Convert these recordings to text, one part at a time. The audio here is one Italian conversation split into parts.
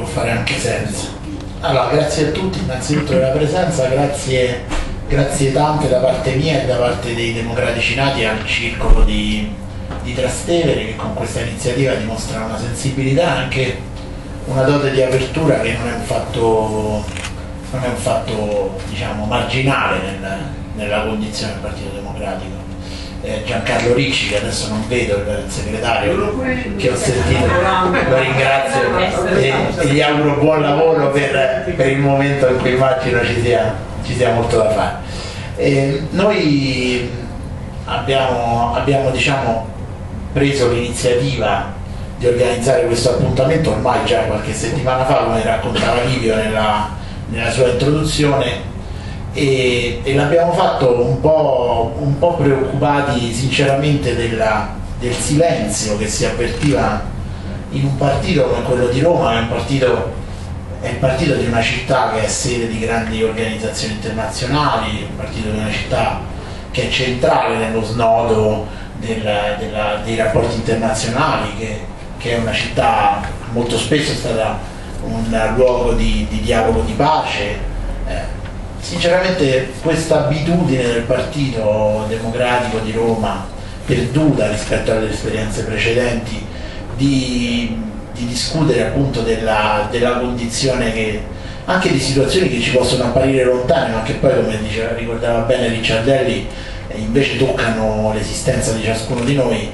può fare anche senza. Allora, grazie a tutti innanzitutto della presenza, grazie, grazie tante da parte mia e da parte dei democratici nati al circolo di, di Trastevere che con questa iniziativa dimostra una sensibilità anche una dote di apertura che non è un fatto, non è un fatto diciamo, marginale nel, nella condizione del Partito Democratico eh, Giancarlo Ricci che adesso non vedo il segretario che ho sentito. Lo ringrazio e, e gli auguro buon lavoro per, per, il momento in cui immagino ci sia, ci sia molto da fare. Eh, noi abbiamo, abbiamo diciamo, preso l'iniziativa di organizzare questo appuntamento ormai già qualche settimana fa come raccontava Livio nella, nella sua introduzione e, e l'abbiamo fatto un po', un po preoccupati sinceramente della, del silenzio che si avvertiva in un partito come quello di Roma, è un partito, è il partito di una città che è sede di grandi organizzazioni internazionali, un partito di una città che è centrale nello snodo della, della, dei rapporti internazionali, che, che, è una città molto spesso è stata un luogo di, di dialogo di pace. Eh, Sinceramente questa abitudine del Partito Democratico di Roma, perduta rispetto alle esperienze precedenti, di, di discutere appunto della, della condizione che, anche di situazioni che ci possono apparire lontane, ma che poi, come diceva, ricordava bene Ricciardelli, invece toccano l'esistenza di ciascuno di noi,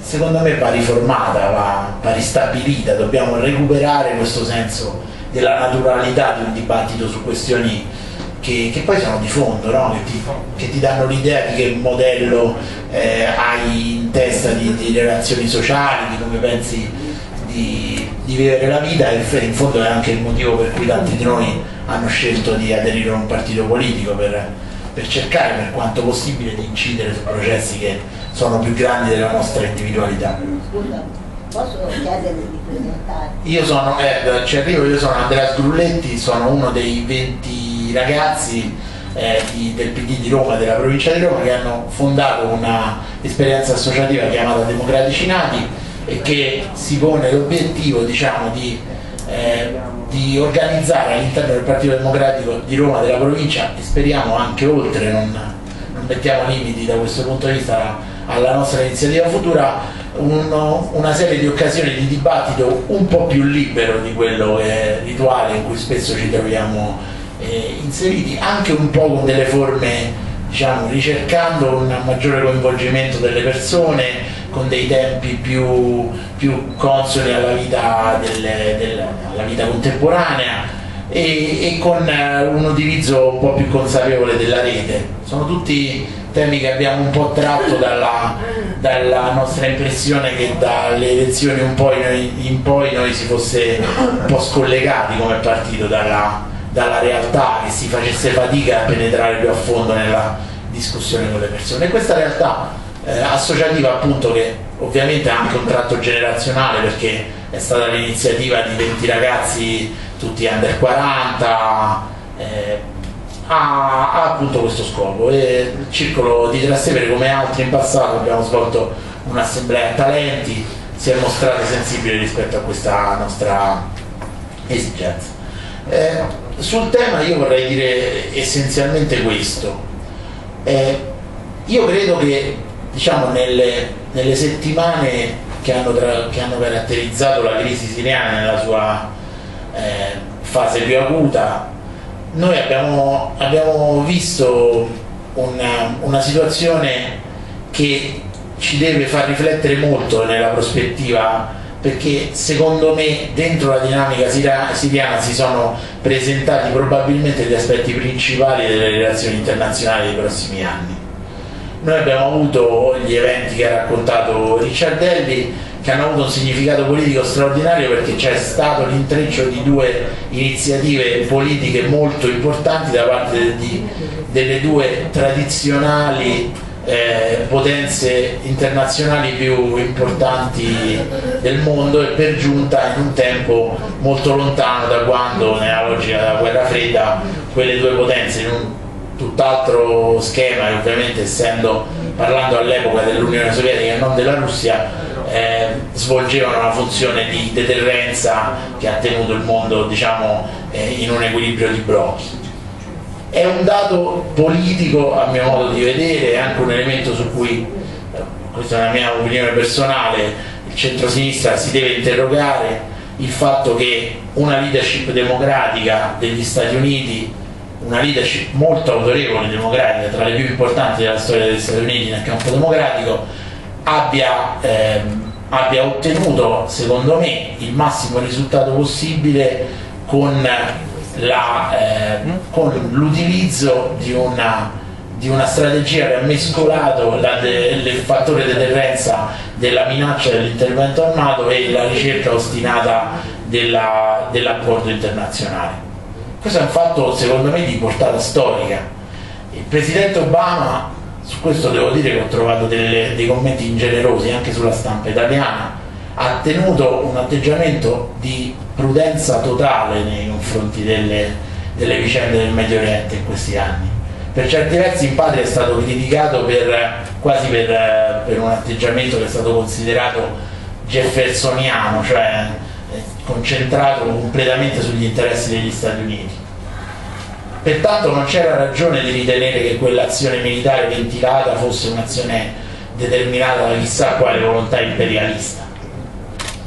secondo me va riformata, va, va ristabilita, dobbiamo recuperare questo senso della naturalità di un dibattito su questioni che, che, poi sono di fondo, no? che, ti, che, ti, danno l'idea di che modello eh, hai in testa di, di, relazioni sociali, di come pensi di, di, vivere la vita e in fondo è anche il motivo per cui tanti di noi hanno scelto di aderire a un partito politico per, per cercare per quanto possibile di incidere su processi che sono più grandi della nostra individualità. Posso chiederle di presentare? Io sono, eh, ci arrivo, io sono Andrea Sgrulletti, sono uno dei 20 ragazzi eh, di, del PD di Roma, della provincia di Roma, che hanno fondato un'esperienza associativa chiamata Democratici Nati e che si pone l'obiettivo diciamo, di, eh, di, organizzare all'interno del Partito Democratico di Roma, della provincia e speriamo anche oltre, non, non mettiamo limiti da questo punto di vista alla nostra iniziativa futura, uno, una serie di occasioni di dibattito un po' più libero di quello che è rituale in cui spesso ci troviamo eh, inseriti anche un po' con delle forme diciamo ricercando un maggiore coinvolgimento delle persone con dei tempi più, più consoli alla vita, delle, delle, alla vita contemporanea e, e, con eh, un utilizzo un po' più consapevole della rete. Sono tutti temi che abbiamo un po' tratto dalla, dalla nostra impressione che dalle elezioni un po' in, in poi noi si fosse un po' scollegati come partito dalla, dalla realtà che si facesse fatica a penetrare più a fondo nella discussione con le persone. E questa realtà eh, associativa appunto che ovviamente ha anche un tratto generazionale perché è stata l'iniziativa di 20 ragazzi tutti under 40 eh, ha, ha, appunto questo scopo e il circolo di Trastevere come altri in passato abbiamo svolto un'assemblea talenti si è mostrato sensibile rispetto a questa nostra esigenza eh, sul tema io vorrei dire essenzialmente questo. Eh, io credo che diciamo, nelle, nelle, settimane che hanno, tra, che hanno, caratterizzato la crisi siriana nella sua eh, fase più acuta, noi abbiamo, abbiamo visto una, una situazione che ci deve far riflettere molto nella prospettiva perché secondo me dentro la dinamica siriana si sono presentati probabilmente gli aspetti principali delle relazioni internazionali dei prossimi anni. Noi abbiamo avuto gli eventi che ha raccontato Ricciardelli che hanno avuto un significato politico straordinario perché c'è stato l'intreccio di due iniziative politiche molto importanti da parte di, delle due tradizionali eh, potenze internazionali più importanti del mondo e per giunta in un tempo molto lontano da quando nella logica della guerra fredda quelle due potenze in un tutt'altro schema e ovviamente essendo parlando all'epoca dell'Unione Sovietica e non della Russia eh, svolgevano una funzione di deterrenza che ha tenuto il mondo diciamo, eh, in un equilibrio di blocchi. È un dato politico a mio modo di vedere, è anche un elemento su cui, eh, questa è una mia opinione personale, il centro-sinistra si deve interrogare il fatto che una leadership democratica degli Stati Uniti, una leadership molto autorevole democratica, tra le più importanti della storia degli Stati Uniti nel campo democratico, abbia, ehm, abbia ottenuto, secondo me, il massimo risultato possibile con, eh, con l'utilizzo di una di una strategia che ha mescolato de, il fattore deterrenza della minaccia dell'intervento armato e la ricerca ostinata della, dell'accordo internazionale. Questo è un fatto secondo me di portata storica. Il Presidente Obama, su questo devo dire che ho trovato delle, dei commenti ingenerosi anche sulla stampa italiana, ha tenuto un atteggiamento di prudenza totale nei confronti delle, delle vicende del Medio Oriente in questi anni per certi versi in patria è stato criticato per, quasi per, per, un atteggiamento che è stato considerato jeffersoniano, cioè eh, concentrato completamente sugli interessi degli Stati Uniti. Pertanto non c'era ragione di ritenere che quell'azione militare ventilata fosse un'azione determinata da chissà quale volontà imperialista.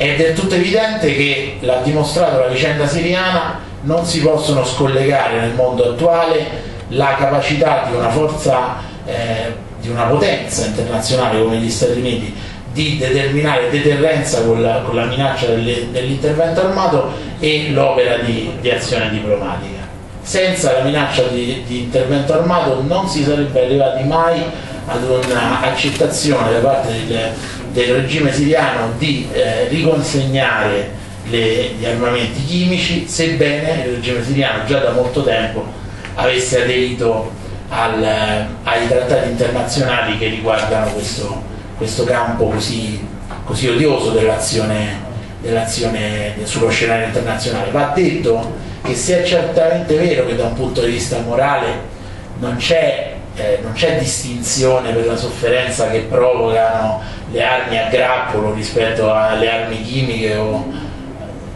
È del tutto evidente che l'ha dimostrato la vicenda siriana, non si possono scollegare nel mondo attuale la capacità di una forza, eh, di una potenza internazionale come gli Stati Uniti di determinare deterrenza con la, con la minaccia dell'intervento armato e l'opera di, di, azione diplomatica. Senza la minaccia di, di intervento armato non si sarebbe arrivati mai ad un'accettazione da parte del, del regime siriano di eh, riconsegnare le, gli armamenti chimici, sebbene il regime siriano già da molto tempo avesse aderito al, ai trattati internazionali che riguardano questo, questo campo così, così odioso dell'azione dell'azione sullo scenario internazionale. Va detto che se è certamente vero che da un punto di vista morale non c'è, eh, non c'è distinzione per la sofferenza che provocano le armi a grappolo rispetto alle armi chimiche, o,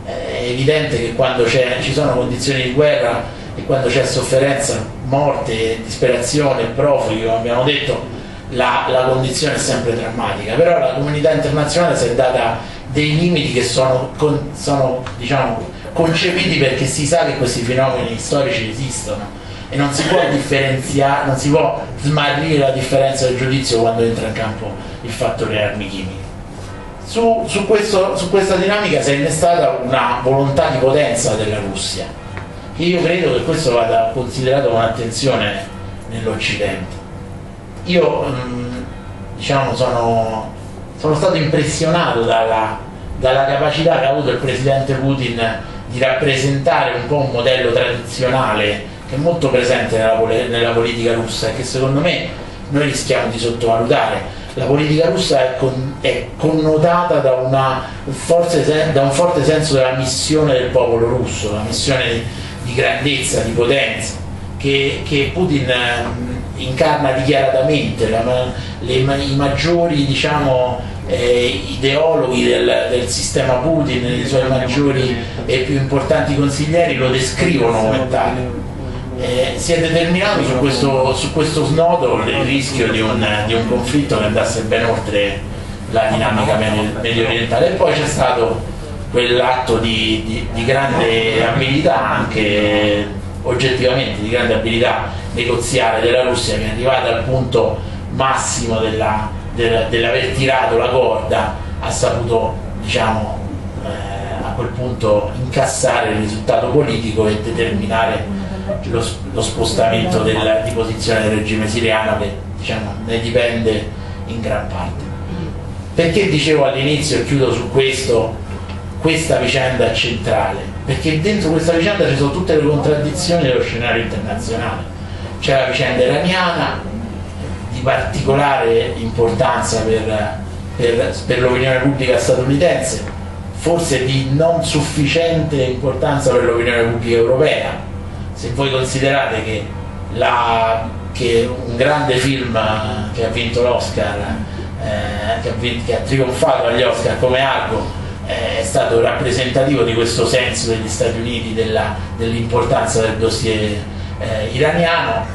eh, è evidente che quando ci sono condizioni di guerra e quando c'è sofferenza, morte, disperazione, profughi, come abbiamo detto, la, la, condizione è sempre drammatica, però la comunità internazionale si è data dei limiti che sono, con, sono diciamo, concepiti perché si sa che questi fenomeni storici esistono e non si può differenziare, non si può smarrire la differenza del giudizio quando entra in campo il fattore armi chimiche. Su, su, questo, su questa dinamica si è innestata una volontà di potenza della Russia io credo che questo vada considerato con attenzione nell'Occidente. Io mh, diciamo, sono, sono, stato impressionato dalla, dalla capacità che ha avuto il presidente Putin di rappresentare un po' un modello tradizionale è molto presente nella, nella politica russa e che secondo me noi rischiamo di sottovalutare la politica russa è, con, è connotata da, una, forse, da, un forte senso della missione del popolo russo, la missione di grandezza, di potenza, che, che Putin ehm, incarna dichiaratamente, la, le, i maggiori diciamo, eh, ideologhi del, del, sistema Putin, i suoi maggiori e più importanti consiglieri lo descrivono come tale. Eh, si è determinato su questo, su questo snodo il rischio di un, di un, conflitto che andasse ben oltre la dinamica medio orientale e poi c'è stato quell'atto di, di, di, grande abilità, anche oggettivamente di grande abilità negoziale della Russia che è arrivata al punto massimo della, della, dell'aver tirato la corda, ha saputo diciamo, eh, a quel punto incassare il risultato politico e determinare lo, lo spostamento del, di posizione del regime siriano che diciamo, ne dipende in gran parte. Perché dicevo all'inizio, e chiudo su questo, questa vicenda centrale, perché dentro questa vicenda ci sono tutte le contraddizioni dello scenario internazionale. C'è la vicenda iraniana di particolare importanza per, per, per l'opinione pubblica statunitense, forse di non sufficiente importanza per l'opinione pubblica europea. Se voi considerate che, la, che un grande film che ha vinto l'Oscar eh, che, ha vinto, che, ha trionfato agli Oscar come Argo, eh, è stato rappresentativo di questo senso degli Stati Uniti dell'importanza del dossier eh, iraniano.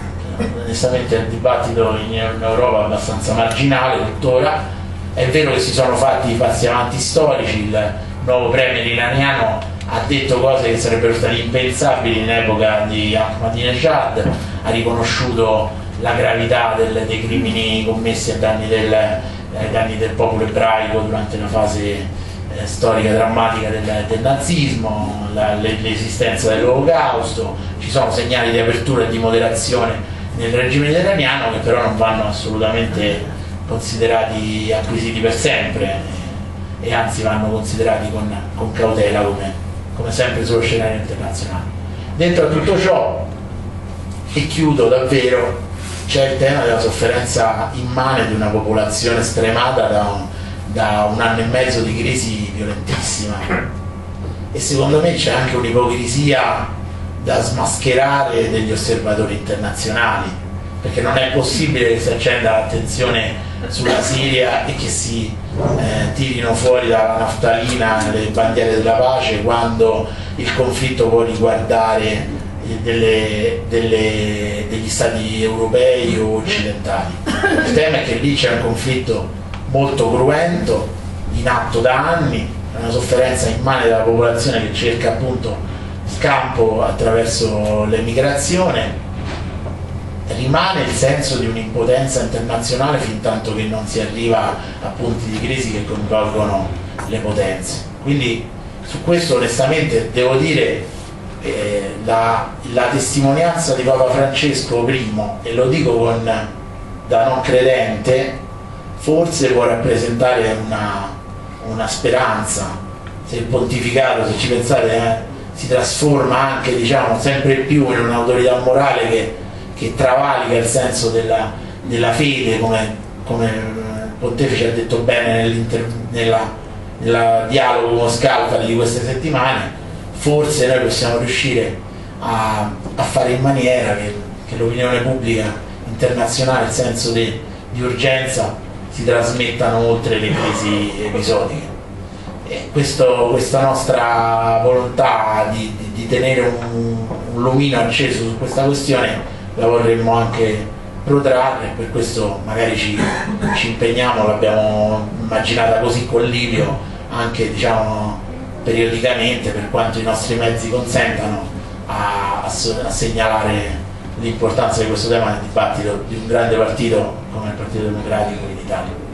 Onestamente il dibattito in, Europa è abbastanza marginale tuttora. È vero che si sono fatti passi avanti storici, il nuovo premier iraniano ha detto cose che sarebbero state impensabili in epoca di Ahmadinejad, ha riconosciuto la gravità del, dei crimini commessi a danni del, ai danni del popolo ebraico durante la fase eh, storica drammatica del, del nazismo, l'esistenza dell'olocausto, ci sono segnali di apertura e di moderazione nel regime iraniano che però non vanno assolutamente considerati acquisiti per sempre e anzi vanno considerati con, con cautela come, come sempre sullo scenario internazionale. Dentro a tutto ciò, e chiudo davvero, c'è il tema della sofferenza immane di una popolazione stremata da un, da un anno e mezzo di crisi violentissima e secondo me c'è anche un'ipocrisia da smascherare degli osservatori internazionali perché non è possibile che si accenda l'attenzione sulla Siria e che si eh, tirino fuori dalla naftalina le bandiere della pace quando il conflitto può riguardare delle, delle, degli stati europei o occidentali. Il tema è che lì c'è un conflitto molto cruento, in atto da anni, una sofferenza immane della popolazione che cerca appunto scampo attraverso l'emigrazione. Rimane il senso di un'impotenza internazionale fin tanto che non si arriva a punti di crisi che coinvolgono le potenze. Quindi su questo onestamente devo dire eh, la, la, testimonianza di Papa Francesco I, e lo dico con, da non credente, forse può rappresentare una, una speranza, se il pontificato, se ci pensate, eh, si trasforma anche diciamo, sempre più in un'autorità morale che, che travalica il senso della, della fede, come, come il pontefice ha detto bene nel dialogo con Scalfari di queste settimane, forse noi possiamo riuscire a, a fare in maniera che, che l'opinione pubblica internazionale, il senso di, di, urgenza si trasmettano oltre le crisi episodiche. Questo, questa nostra volontà di, di, di tenere un, un lumino acceso su questa questione la vorremmo anche protrarre, per questo magari ci, ci impegniamo, l'abbiamo immaginata così con Livio, anche diciamo, periodicamente, per quanto i nostri mezzi consentano, a, a, a segnalare l'importanza di questo tema nel dibattito di un grande partito come il Partito Democratico in Italia.